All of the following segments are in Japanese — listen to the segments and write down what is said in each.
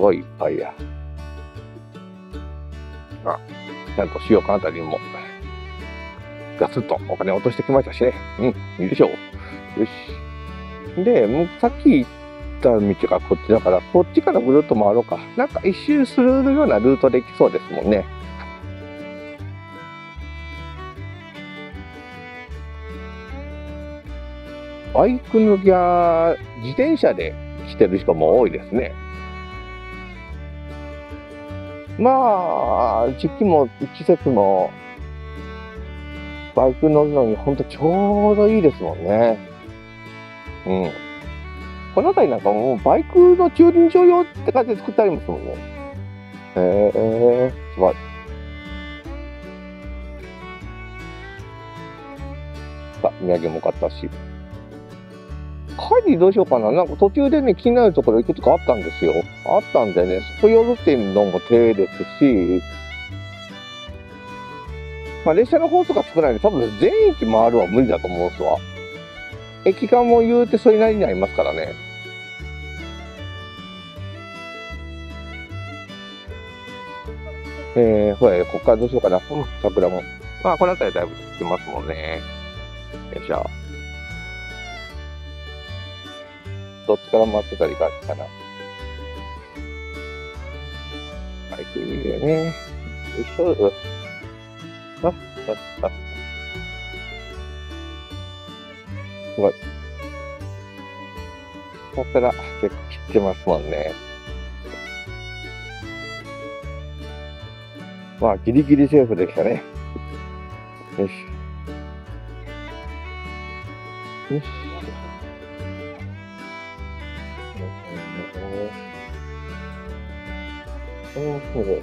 ごいいっぱいや。あ、ちゃんと塩かあたりも、ガツッとお金落としてきましたしね。うん、いいでしょう。よし。で、もうさっき言った道がこっちだから、こっちからぐるっと回ろうか。なんか一周するようなルートできそうですもんね。バイクのギャ自転車で来てる人も多いですね。まあ、時期も季節も、バイク乗るのにほんとちょうどいいですもんね。うん。この辺りなんかもうバイクの駐輪場用って感じで作ってありますもんね。へえー、すごい。さあ、土産も買ったし。帰りどうしようかな。なんか途中でね、気になるところいくつかあったんですよ。あったんでね、そこ寄るっていうのも手ですし、まあ列車の本数が少ないんで、多分全駅回るは無理だと思うんですわ。駅間も言うてそれなりにありますからね。えー、ほら、こっからどうしようかな。うん、桜も。まあ、この辺りだいぶ来てますもんね。よいしょ。どっちから回ってたらいいかな。バイクいいよね。よいしょ。あ、あ、あ。すごい。ここから結構切ってますもんね。まあ、ギリギリセーフでしたね。よし。よし。そう。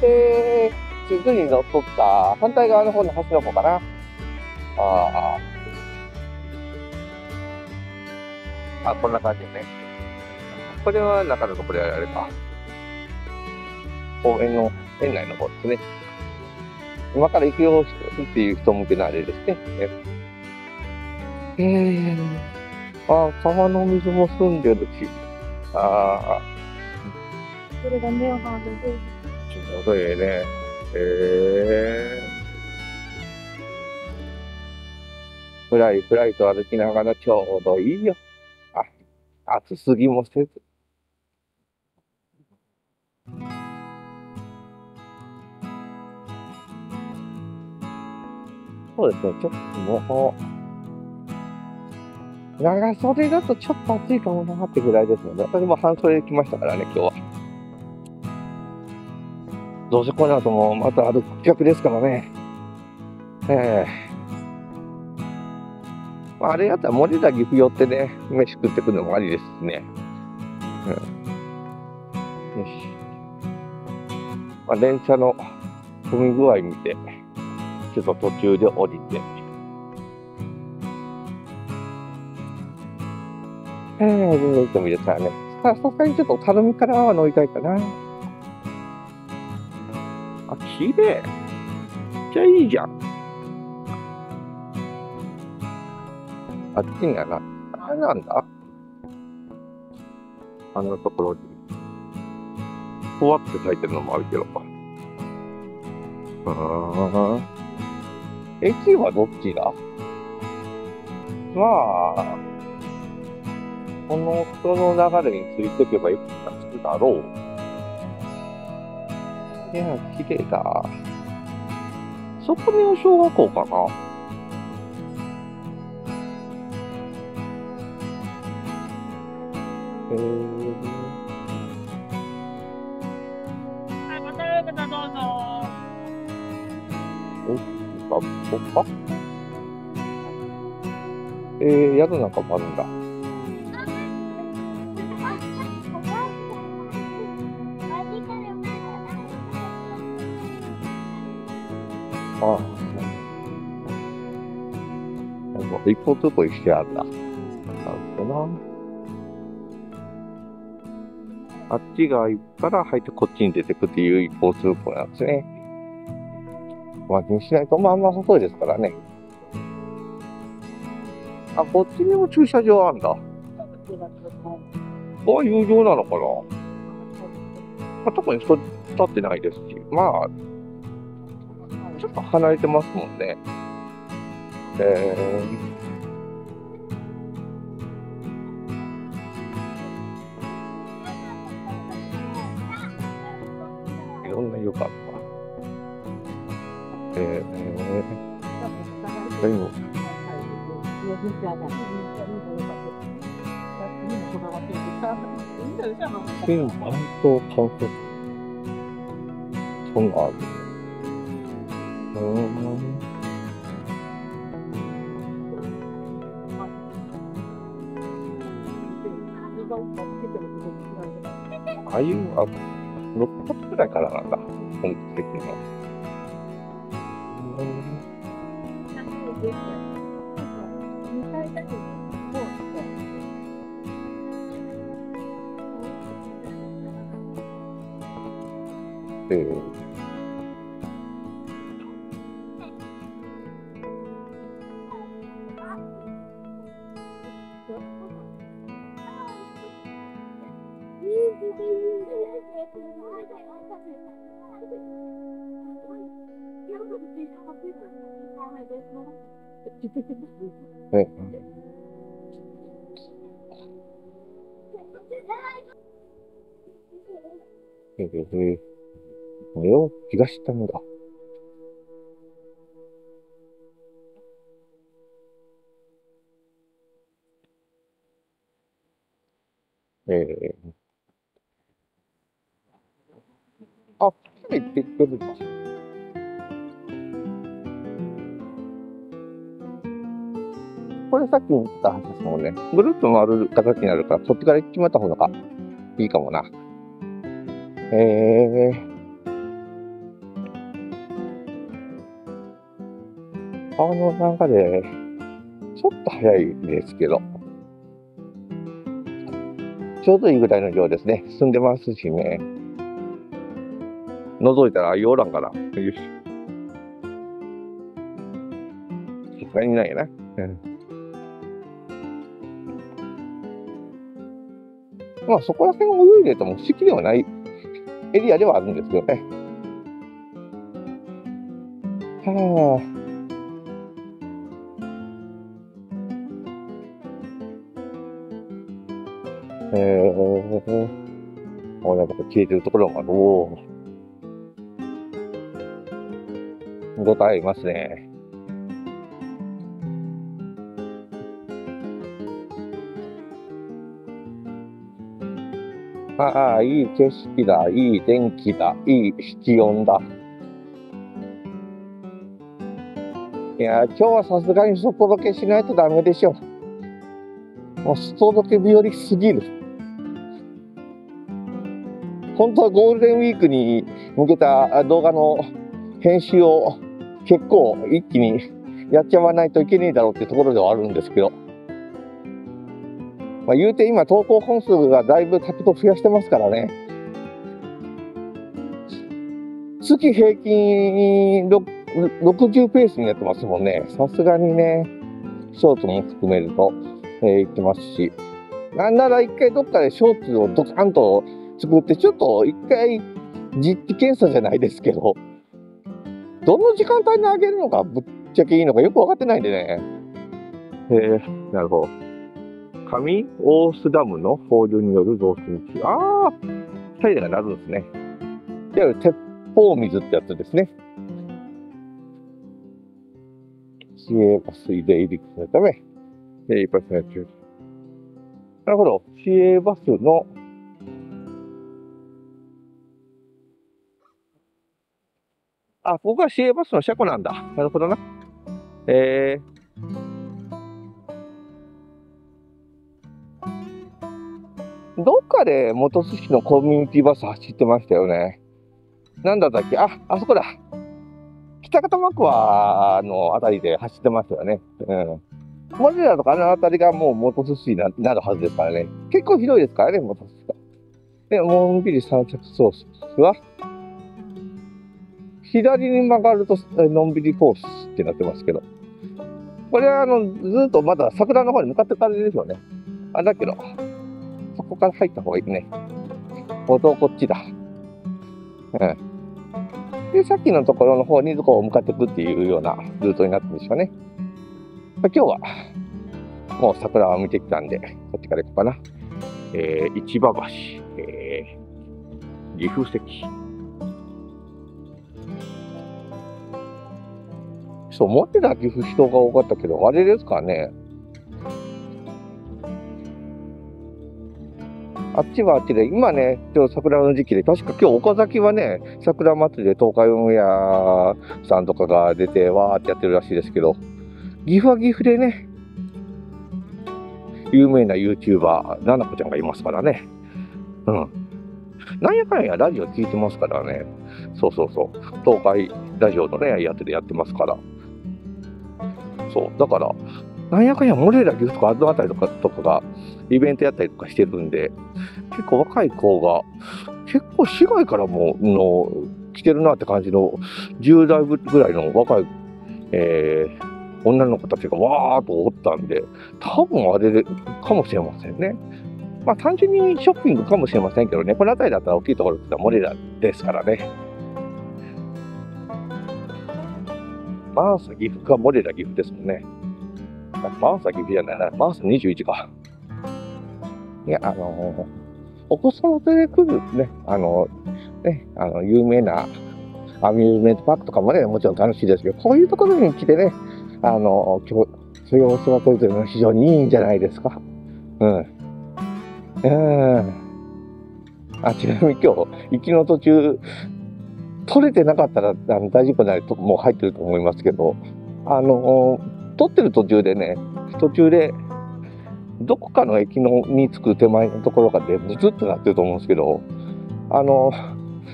で、地図に乗っ取った反対側の方の橋の方かな。ああ。あ、こんな感じね。これはなかなかこれはあれか。公園の園内の方ですね。今から行くよっていう人向けのあれですね。えー、あ川の水も澄んでるし。ああ。これがネオハードで。ちょうどいいね。えー。フライフライと歩きながらちょうどいいよ。あ、暑すぎもせず。そうですね、ちょっともう、長袖だとちょっと暑いかもなってぐらいですので、私も半袖で来ましたからね、今日は。どうせこの後もまた歩く企画ですからね。ええ、まあ、あれやったら森田岐阜寄ってね、飯食ってくるのもありですね。うん。よし。まあ、電車の踏み具合見て、ちょっと途中で降りて。えー、てもいいですからね。ささすがにちょっとたるみからは乗りたいかな。あ、綺麗。じゃあいいじゃん。あっちにはな、あれなん。だあん。なところに、ふわって咲いてるのもあるけど。ああ。駅はどっちだ？まあ、この人の流れについていけば駅が着くだろう。いや、綺麗だ。そこに小学校かな？へー。そっかえー、宿なんかもあるんだ。ああ。一方通行してあるんだ。なるほどな。あっちが行ったら入ってこっちに出てくっていう一方通行なんですね。まあ気にしないとまあまあ細いですからね。あ、こっちにも駐車場あるんだ。あ、有料なのかな、まあ、特に人立ってないですし、まあ、ちょっと離れてますもんね。えー、県番頭観測そん。なある。うーん。ああいうのは6発くらいからなん。だ。本格的には。うん。え。ーええ。ー、これを東谷だ。えー、あ、入ってくるんだ。これさっき言った話ですもんね。ぐるっと回る形になるから、そっちから行ってもらった方がいいかもな。えー。川の流れ、ちょっと早いですけど、ちょうどいいぐらいの量ですね。進んでますしね。覗いたら、洋蘭かな。よし。さすがにないな。うんまあそこら辺を泳いでても不思議ではないエリアではあるんですけどね。はあ。えー、あ、なんか消えてるところがある。おー見応えありますね。ああ、いい景色だ、いい天気だ、いい気温だ。いや、今日はさすがに外ロケしないとダメでしょ。もう外ロケ日和すぎる。本当はゴールデンウィークに向けた動画の編集を結構一気にやっちゃわないといけねえだろうっていうところではあるんですけど。まあ、言うて今投稿本数がだいぶタクト増やしてますからね。月平均60ペースになってますもんね。さすがにね、ショーツも含めると、えー、いってますし。なんなら一回どっかでショーツをドカンと作って、ちょっと一回実地検査じゃないですけど、どの時間帯に上げるのがぶっちゃけいいのかよくわかってないんでね。えー、なるほど。上大須ダムの放流による増水地。ああ、サイレンが鳴るんですね。いわゆる鉄砲水ってやつですね。市営バスで入り口のため、え一発目中止。なるほど。市営バスのあ、ここが市営バスの車庫なんだ。なるほどな。えー、どっかで元寿司のコミュニティバス走ってましたよね。なんだったっけ？あ、あそこだ。北方幕は、のあたりで走ってましたよね。うん。モデラとかあのあたりがもう元寿司になるはずですからね。結構広いですからね、元寿司が。で、もんびり散策ソースは、左に曲がるとのんびりコースってなってますけど、これはあの、ずっとまだ桜の方に向かってからでしょうね。あ、だけど、そこから入った方がいいね。歩道こっちだ。うん。で、さっきのところの方にこう向かっていくっていうようなルートになってるんでしょうね。今日は、もう桜を見てきたんで、こっちから行こうかな。えー、市場橋、えー、岐阜関。そう、思ってた岐阜人が多かったけど、あれですかね。あっちはあっちで、今ね、ちょうど桜の時期で、確か今日岡崎はね、桜祭りで東海オンエアさんとかが出て、わーってやってるらしいですけど、岐阜は岐阜でね、有名な YouTuber、ななこちゃんがいますからね。うん。なんやかんやラジオ聞いてますからね。そうそうそう。東海ラジオのね、やつでやってますから。そう。だから、なんやかんやモレラ岐阜とかあの辺りとかとかがイベントやったりとかしてるんで、結構若い子が、結構市外からもの来てるなって感じの10代ぐらいの若い、えー女の子たちがわーっとおったんで、多分あれかもしれませんね。まあ単純にショッピングかもしれませんけどね、この辺りだったら大きいところって言ったらモレラですからね。マーサ岐阜かモレラ岐阜ですもんね。マーサ岐阜じゃないな、マーサ21か。いや、あのーお子様連れ来るね、あのね、あの、有名なアミューズメントパークとかもね、もちろん楽しいですけど、こういうところに来てね、あの、今日、そういうお世話取るというのは非常にいいんじゃないですか。うん。うん。あ、ちなみに今日、行きの途中、取れてなかったらあの大丈夫なりともう入ってると思いますけど、あの、取ってる途中でね、途中で、どこかの駅のに着く手前のところがで、ブツッとなってると思うんですけど、あの、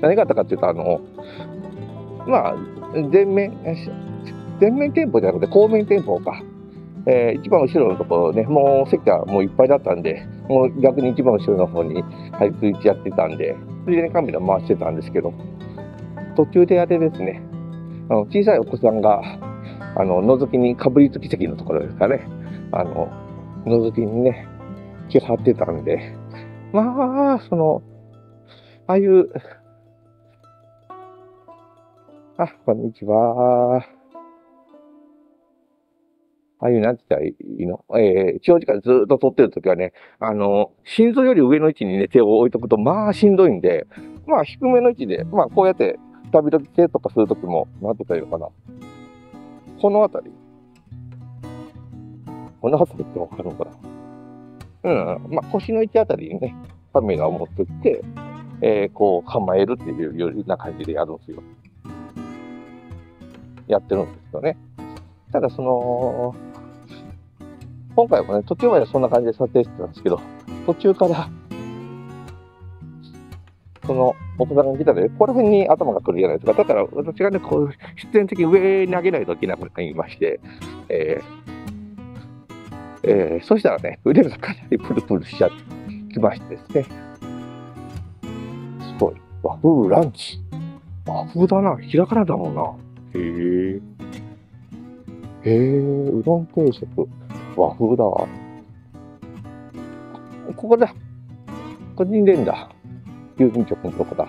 何があったかっていうと、あの、まあ、全面、前面店舗じゃなくて後面店舗か。えー、一番後ろのところね、もう席がもういっぱいだったんで、もう逆に一番後ろの方に張り付いてやってたんで、それで、ね、カメラ回してたんですけど、途中であれですね、あの小さいお子さんが、あの、覗きに、かぶりつき席のところですかね、あの、覗きにね、来はってたんで、まあ、その、ああいう、あ、こんにちは。ああいう、なんて言ったらいいの？えー、長時間ずっと撮ってるときはね、あの、心臓より上の位置にね、手を置いとくと、まあしんどいんで、まあ低めの位置で、まあこうやって、旅々手とかするときも、なんて言ったらいいのかな。このあたり。このあたりってわかるのかな。うん、まあ腰の位置あたりにね、カメラを持ってきて、えー、こう構えるっていうような感じでやるんですよ。やってるんですよね。ただその、今回もね、途中までそんな感じで撮影してたんですけど、途中から、その、お子さんが来たら、この辺に頭が来るじゃないですか。だから、私がね、こう、必然的に上に投げないといけなくなりまして、えー、えー、そしたらね、腕がかなりプルプルしちゃきましてですね。すごい。和風ランチ。和風だな。ひらがなだもんな。へえ。へえ、うどん定食。和風だわ。ここだ。ここに入れんだ。郵便局のとこだ。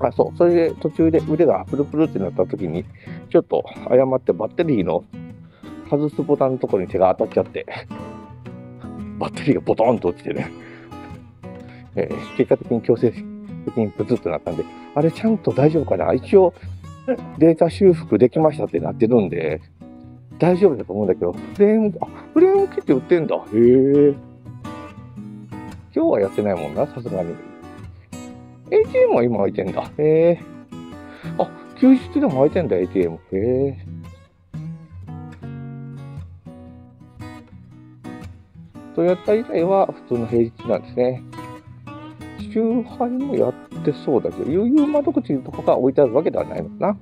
あ、そう。それで途中で腕がプルプルってなった時に、ちょっと誤ってバッテリーの外すボタンのところに手が当たっちゃって、バッテリーがボトンと落ちてね、えー結果的に強制的にブツッとなったんで、あれちゃんと大丈夫かな？一応、データ修復できましたってなってるんで、大丈夫だと思うんだけど、フレーム、あ、フレーム切って売ってんだ。へえ。今日はやってないもんな、さすがに。ATM は今開いてんだ。へえ。あ、休日でも開いてんだ、ATM。へえ。トヨタ以外は普通の平日なんですね。集配もやってそうだけど、悠々窓口とかが置いてあるわけではないのかな。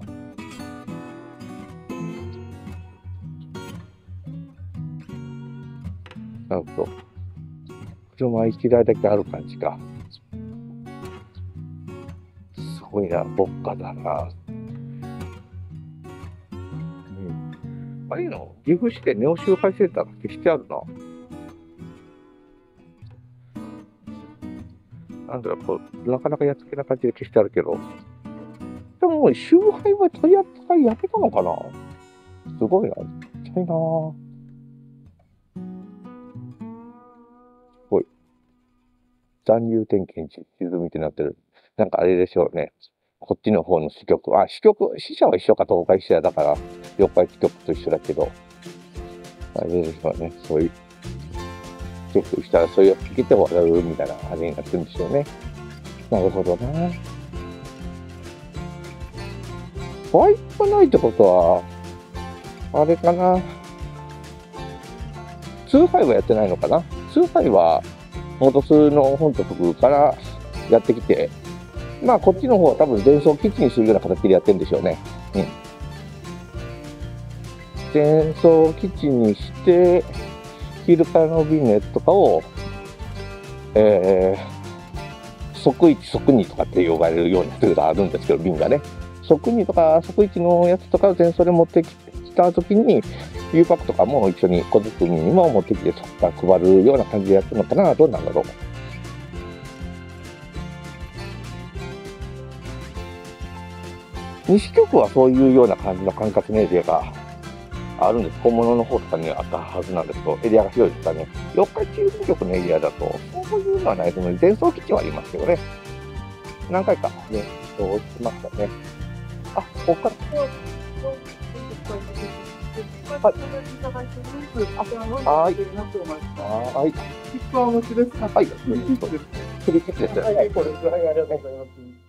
なるほど。車1台だけある感じか。すごいな、牧歌だな。うん。ああいうの、岐阜市でネオ集会センターが消してあるな。なんだろう、こう、なかなかやっつけな感じで消してあるけど。でももう、集配は取り扱いやめたのかなすごいな。ちっちゃいな残留点検地地図みたいになってる。なんかあれでしょうね。こっちの方の支局。あ、支局、支社は一緒か東海支社だから、四日市局と一緒だけど。あれでしょうね。そういう。チェックしたらそれを聞けてもらうみたいな感じになってるんでしょうね。なるほどな。ワイプないってことは、あれかな。通販はやってないのかな通販は、元数の本局からやってきて、まあこっちの方は多分伝送基地にするような形でやってるんでしょうね。うん。伝送基地にして、昼からの便のやつとかを、えー、即位即二とかって呼ばれるようなやつがあるんですけど、便がね。即二とか即一のやつとかを伝送で持ってきたときに、U パックとかも一緒に小包にも持ってきて、そこから配るような感じでやってるのかな、どうなんだろう。西局はそういうような感じの管轄命令があるんです。小物の方とかにあったはずなんですけど、エリアが広いですからね。四日市郵便局のエリアだと、そういうのはないですので、伝送基地はありますけどね。何回かね、そうしましたね。あ、ここから、はい。はい。切符はお持ちですかはい。切符です。クリックです。はい、これ、はい、ありがとうござい。ます。